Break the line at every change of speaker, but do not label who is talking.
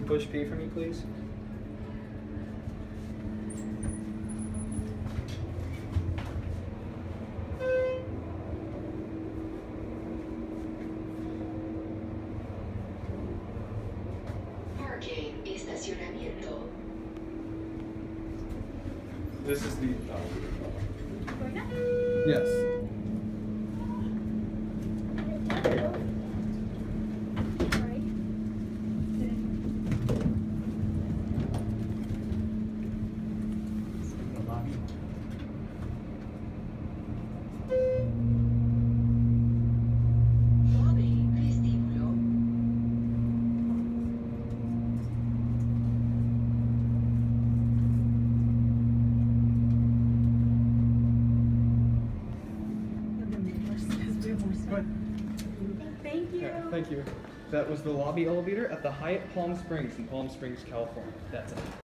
Can you push P for me, please?
Parking, estacionamiento.
This is the.
Going up?
Yes.
Right.
The lobby.
Lobby, vestíbulo.
But,
Thank you.
yeah, thank you. That was the lobby elevator at the Hyatt Palm Springs in Palm Springs, California. That's it.